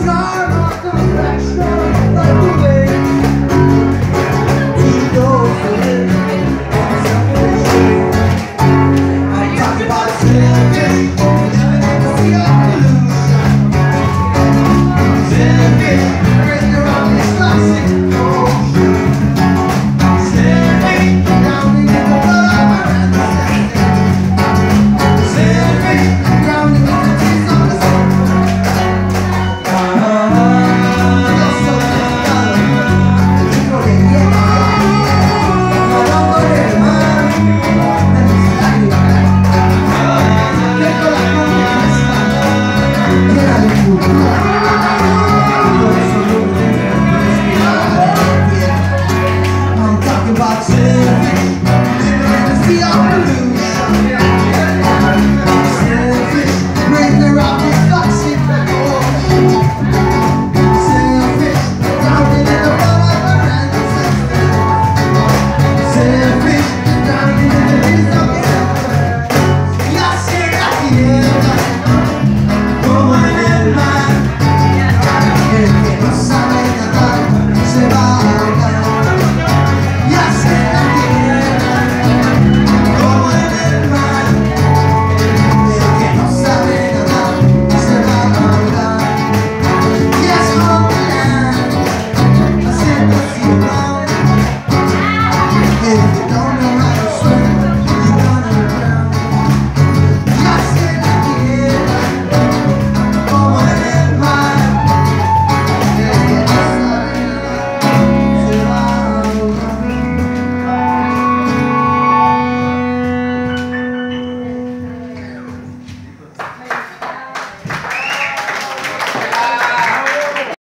scar Hallelujah.